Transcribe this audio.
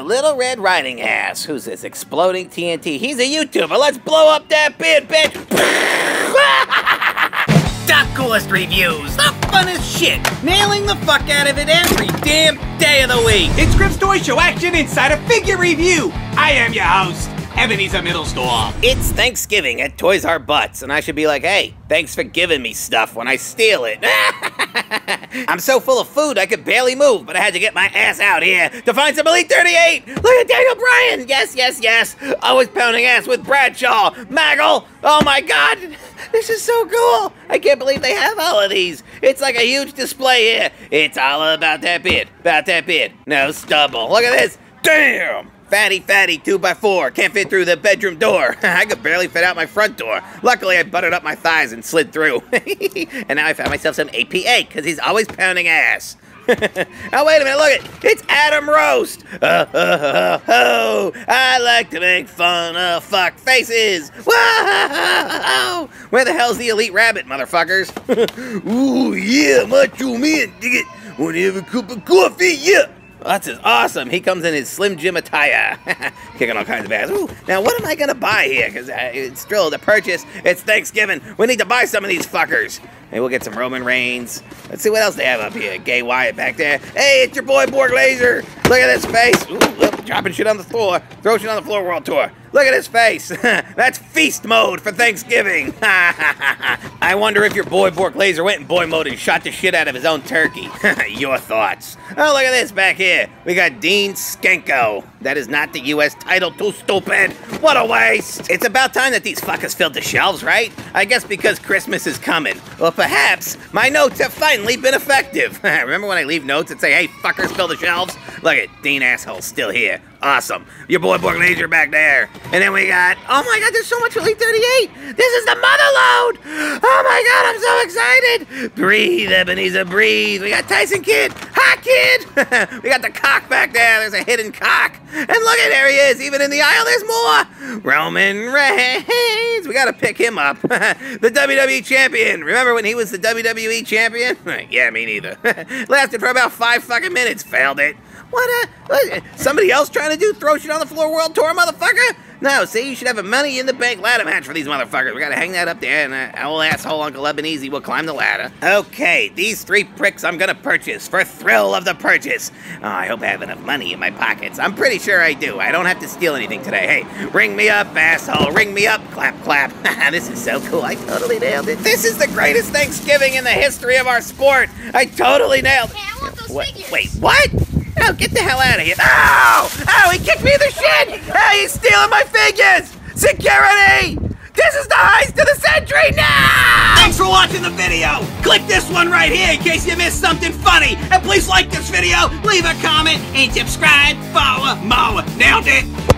of Little Red Riding Ass. Who's this? Exploding TNT. He's a YouTuber. Let's blow up that beard, bitch. Top coolest reviews, the funnest shit, nailing the fuck out of it every damn day of the week. It's Grim's Toy Show action inside a figure review. I am your host, Ebenezer Mittelsdorf. It's Thanksgiving at Toys R Butts, and I should be like, hey, thanks for giving me stuff when I steal it. I'm so full of food I could barely move, but I had to get my ass out here to find some Elite 38. Look at Daniel Bryan. Yes, yes, yes. Always pounding ass with Bradshaw. Maggle. Oh my god. This is so cool. I can't believe they have all of these. It's like a huge display here. It's all about that beard. About that beard. No stubble. Look at this. Damn. Fatty, fatty, 2x4. Can't fit through the bedroom door. I could barely fit out my front door. Luckily, I buttered up my thighs and slid through. and now I found myself some APA, because he's always pounding ass. oh, wait a minute, look it. It's Adam Roast. Uh, uh, uh, oh, I like to make fun of fuck faces. Whoa! Where the hell's the elite rabbit, motherfuckers? Ooh, yeah, macho man. Dig it. Want to have a cup of coffee? Yeah. That's awesome. He comes in his Slim Jim attire, kicking all kinds of ass. Ooh, now what am I gonna buy here? Because uh, it's still the purchase. It's Thanksgiving. We need to buy some of these fuckers. Maybe we'll get some Roman Reigns. Let's see what else they have up here. Gay Wyatt back there. Hey, it's your boy Borg Laser. Look at this face. Ooh, dropping shit on the floor. Throw shit on the floor world tour. Look at his face. That's feast mode for Thanksgiving. I wonder if your boy Bork Laser went in boy mode and shot the shit out of his own turkey. your thoughts. Oh, look at this back here. We got Dean Skenko. That is not the U.S. title. Too stupid. What a waste. It's about time that these fuckers filled the shelves, right? I guess because Christmas is coming. Well, perhaps my notes have finally been effective. Remember when I leave notes and say, hey, fuckers, fill the shelves? Look at Dean Asshole's still here. Awesome. Your boy Borg Laser back there. And then we got, oh my god, there's so much Elite 38. This is the mother load. Oh my god, I'm so excited. Breathe, Ebenezer, breathe. We got Tyson Kidd. Hi, kid. we got the cock back there. There's a hidden cock. And look at there he is. Even in the aisle, there's more. Roman Reigns. We got to pick him up. the WWE champion. Remember when he was the WWE champion? yeah, me neither. Lasted for about five fucking minutes. Failed it. What a... Somebody else trying to do throw shit on the floor world tour, motherfucker? No, see, you should have a money in the bank ladder match for these motherfuckers. We gotta hang that up there, and uh, old asshole Uncle Ebenezy will climb the ladder. Okay, these three pricks I'm gonna purchase for thrill of the purchase. Oh, I hope I have enough money in my pockets. I'm pretty sure I do. I don't have to steal anything today. Hey, ring me up, asshole. Ring me up. Clap, clap. this is so cool. I totally nailed it. This is the greatest Thanksgiving in the history of our sport. I totally nailed it. Hey, I want those wait, figures. wait, what? Oh, get the hell out of here. Oh! Oh, he kicked me in the shin! Hey, he's stealing my figures! Security! This is the heist of the century now! Thanks for watching the video. Click this one right here in case you missed something funny. And please like this video, leave a comment, and subscribe for more. Nailed it.